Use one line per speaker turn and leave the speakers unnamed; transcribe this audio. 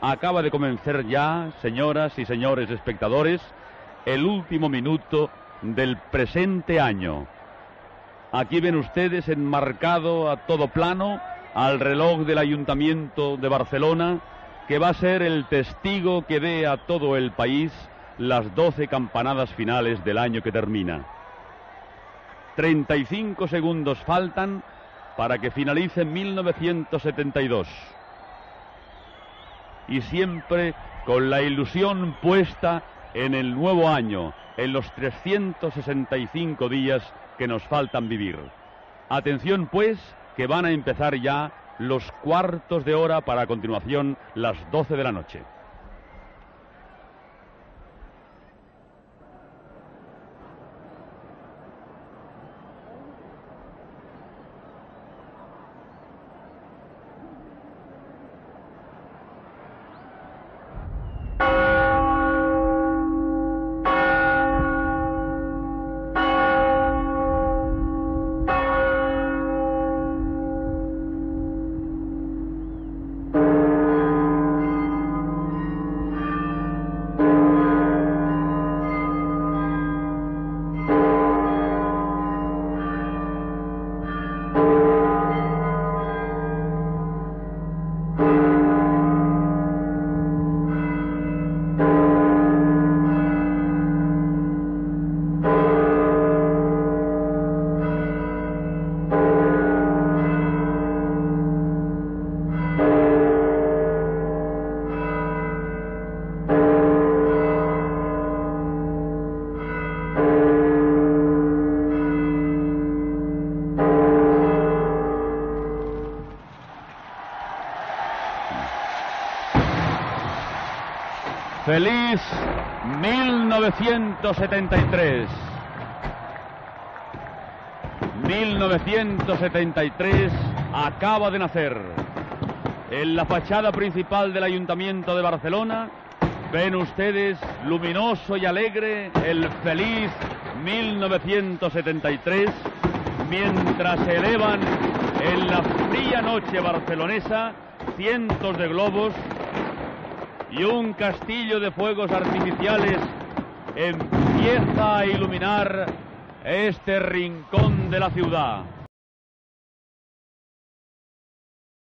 Acaba de comenzar ya, señoras y señores espectadores, el último minuto del presente año. Aquí ven ustedes enmarcado a todo plano al reloj del Ayuntamiento de Barcelona, que va a ser el testigo que dé a todo el país las doce campanadas finales del año que termina. 35 segundos faltan para que finalice 1972. Y siempre con la ilusión puesta en el nuevo año, en los 365 días que nos faltan vivir. Atención pues, que van a empezar ya los cuartos de hora para a continuación las 12 de la noche. Feliz 1973. 1973 acaba de nacer. En la fachada principal del Ayuntamiento de Barcelona ven ustedes luminoso y alegre el feliz 1973 mientras se elevan en la fría noche barcelonesa cientos de globos y un castillo de fuegos artificiales empieza a iluminar este rincón de la ciudad.